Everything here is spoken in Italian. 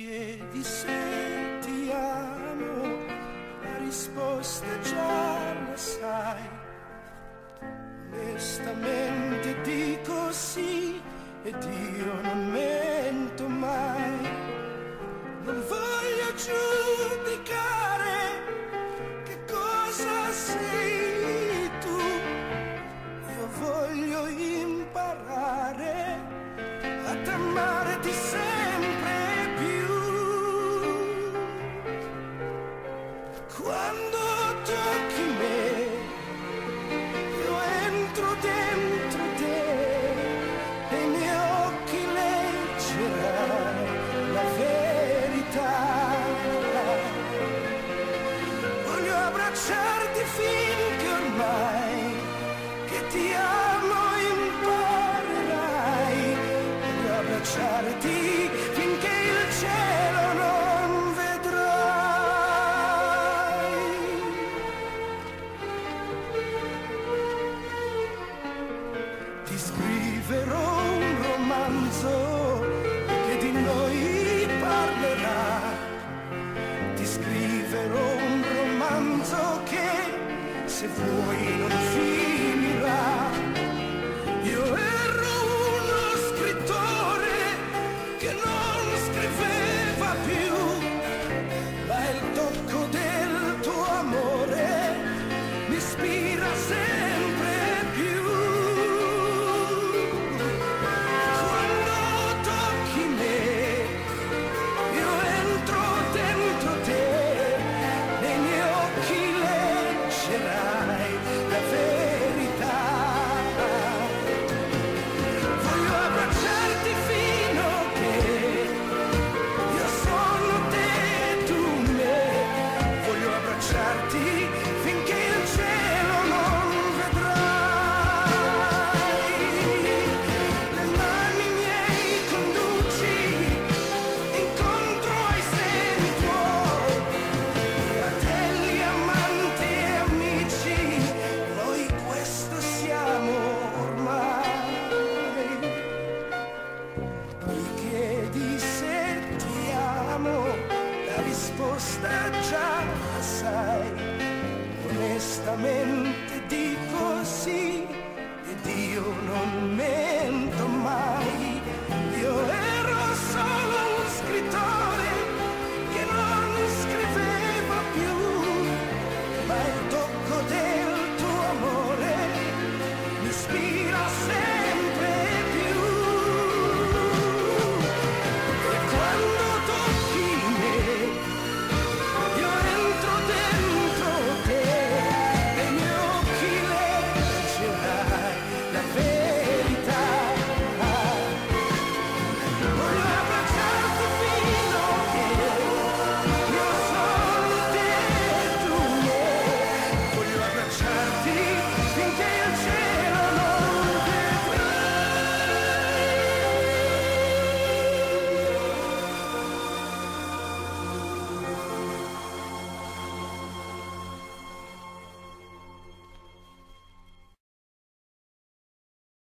Chiedi se ti amo, la risposta già la sai. Onestamente dico sì ed io non mento mai. Non voglio giù. Cuando se vuoi non finirà. Io ero uno scrittore che non scriveva più, ma il tocco del tuo amore mi ispira sempre. costa assai, onestamente.